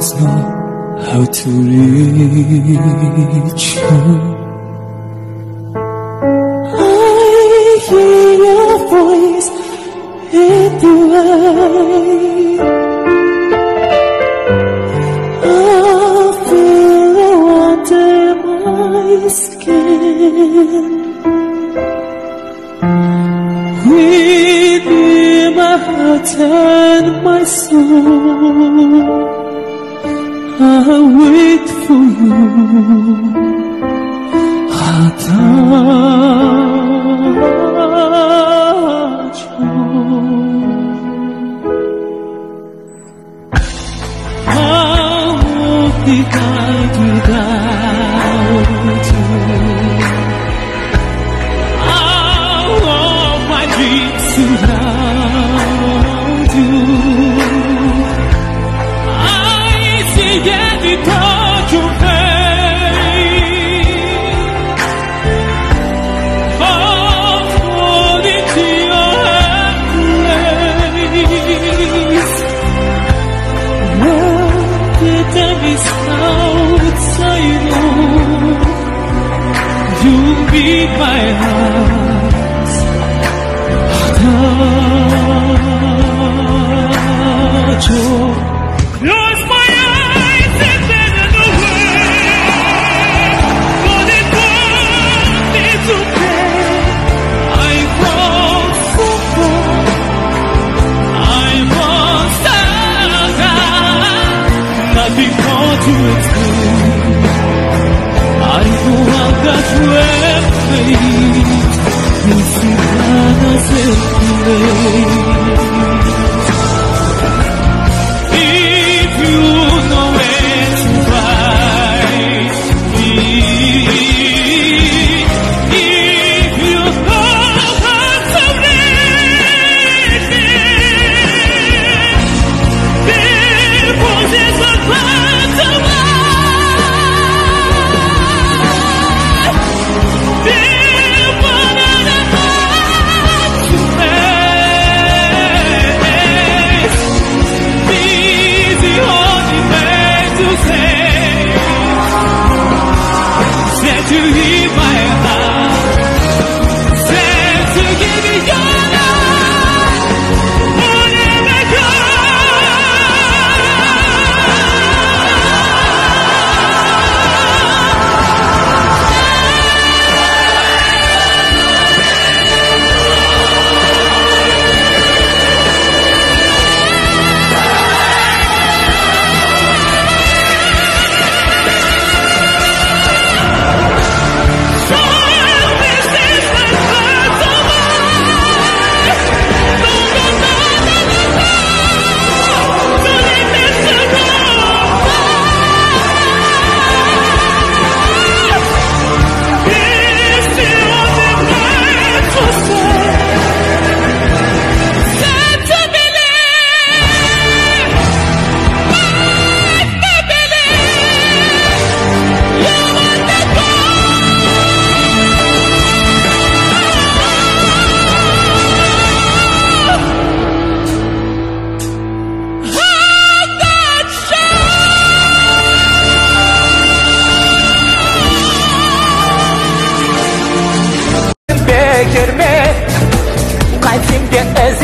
don't know how to reach you. I hear your voice in the way. I feel it under my skin. Within my heart and my soul, 啊，为自由，啊，达州，啊，我的可爱的。Thank you.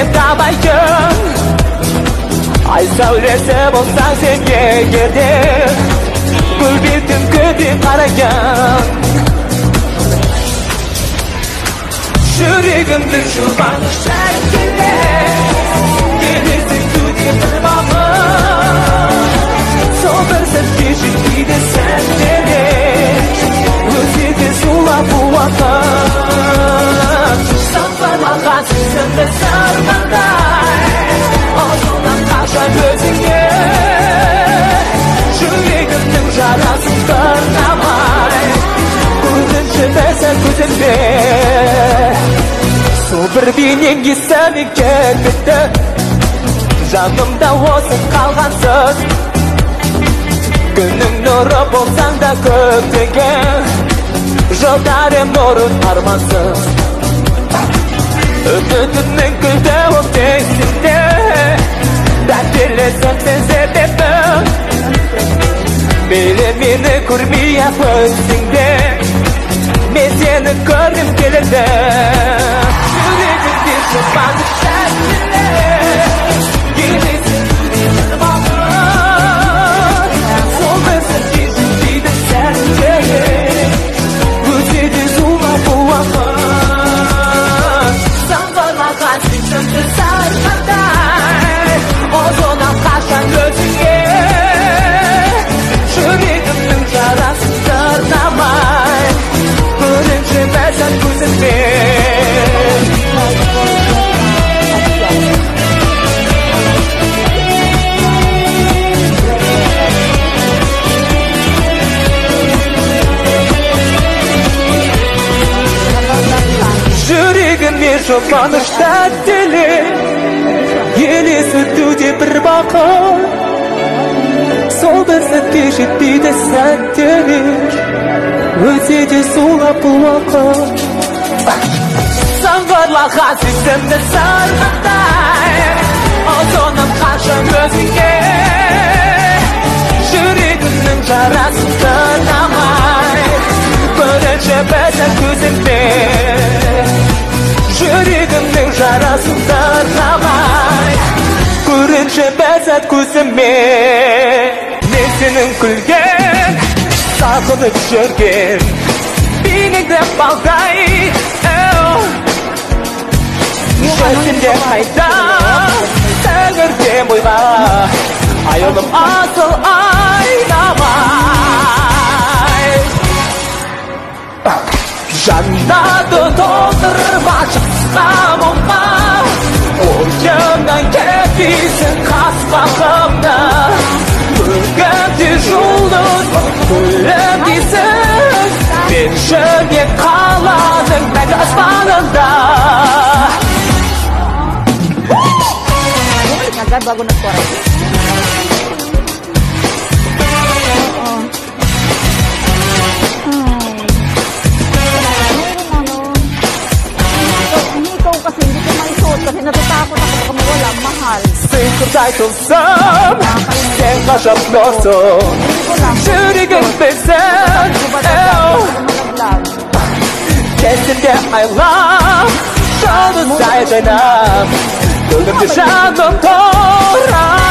Ezip damayım Ay savresi bulsan senga girdi Gulbetim ko'dib qaragan Yuragimda shu bag'ishlar keldi Kelesing deb bilmadim Sabırsiz kechikdi sen dedi O'ziga sulab bu vatan. Beningga samikka bitdi Jonimda o'sin qolgansiz Günün nuru bulsan da köktegen Жолдарым нурын армансыз. Өтөтүнүн күлдө өктесинде Дәттелесен сен себебі meni ko'rmayapsan men seni to find the there. Жұбанышта тілі елесі өтуде бір бақыт сол бір сәтке жетпейді сәттер өтеді зулап бұл уақыт саңғырлаған сезімді сарғандай ұзынып қашан өзіңе жүрегімнің жарасын тырнамай бірінші бәсән көзімде жүрегімнің жарасын тарқамай көрінші бәзат көзіме мен сенің күлген сағынып жүрген. Бейнеңді балдай жүзінде қайта тәңірден бойға айылым асыл айнамай жаннаты толтырмашы самымға ойымнан кетпейсің қаспағымда көгімде жұлдыз күлім дейсің мен жүрген қаланың мәңгі аспанында nag-correct. natatakot ako baka mawalang mahal Can't Can't you. get my love Shoulders tight enough Kung ang disyang ng corazon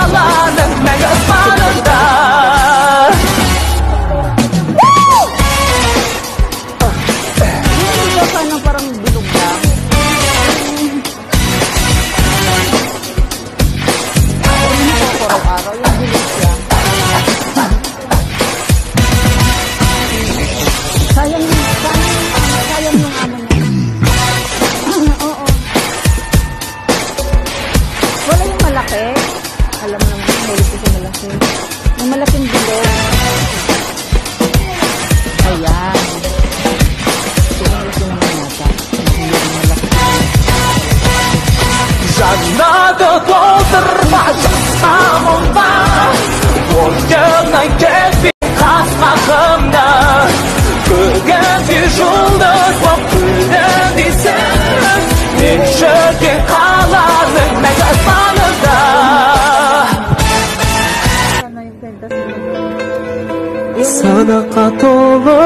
қуанышқа толы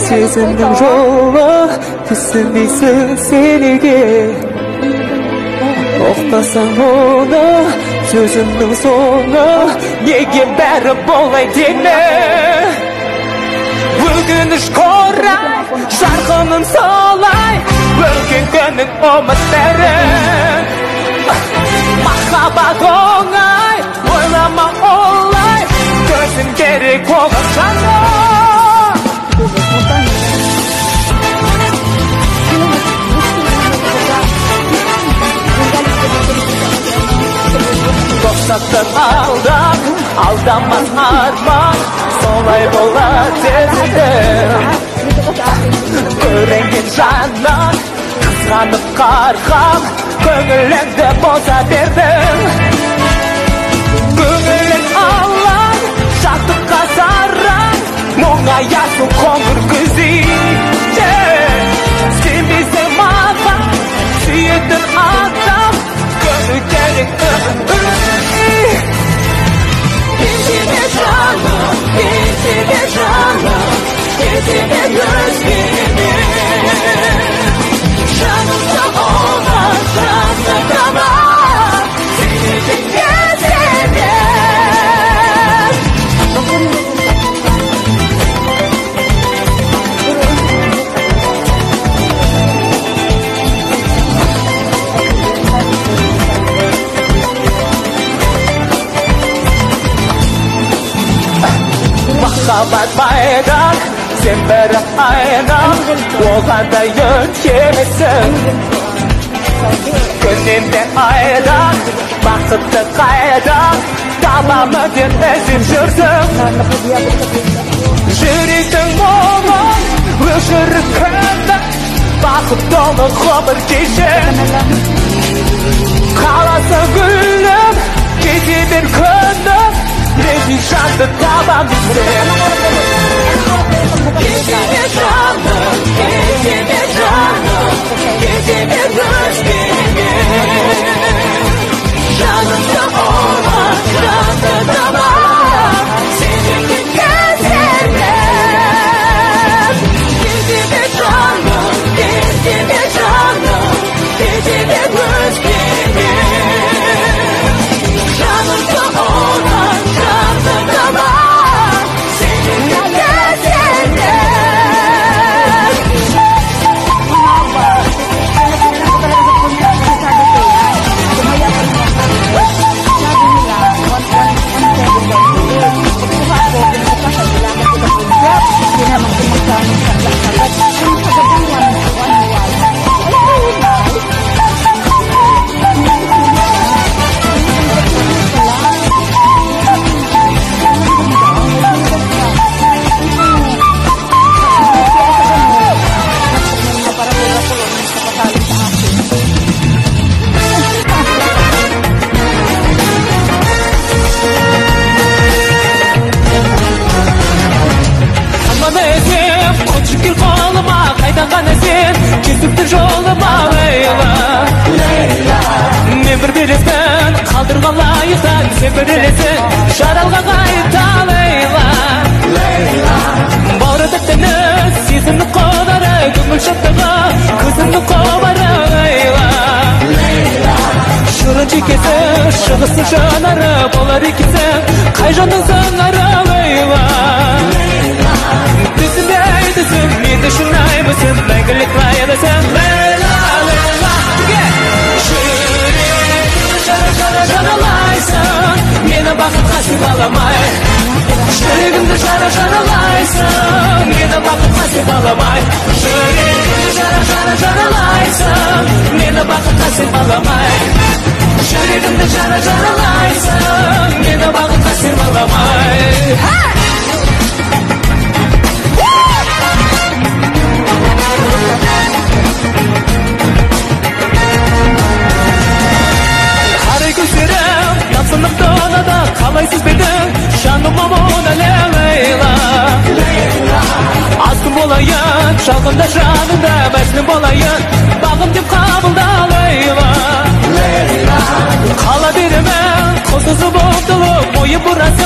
сезімнің жолы түсінбейсің сен неге тоқтасаң оны сөзімнің соңы неге бәрі болай дені өкініш қорай жарқыным солай өлген күннің бәрі. махаббат оңай ойлама олай керек оған жаңа тоқтаттың алдап алдамас арман солай болар сезілдім көрінген жаннан қызғанып қарғам көңіліңді боза бердім Аңа ясу қоңыр күзі Сен бізім адам Сүйетін адам Көңіл керек Мен тебе жаным Мен тебе жаным Мен айнақ оған да өткенсің күннен де айрақ бақытты қайрақ табамын деп іздеп жүрсің жүректің мұңын өшіріп кімді бақыт толы ғұмыр кешір қаласың гүлім кете бер күнім мен жанды табам сен кете бер жаным кете бер жаным Бір елесің Жаралған қайта Leyla Leyla Бауры тіптіні Сезімнің қолдары Көңіл шаттығы Көзімнің қолбары Leyla Leyla Шырын жекесі Шығысы жанары Болар екенсің Қай жанның сыңары Leyla Түсінбей түсін Менді шынаймысың Мәңгілік Лейла, Лейла бақытқа сипаламай Жүрегімді жара жаралайсың Мені бақытқа сипаламай Жүрегімді жара жара жаралайсың Мені бақытқа сипаламай Жүрегімді жара жаралайсың Мені бақытқа сипаламай Қарай يبرز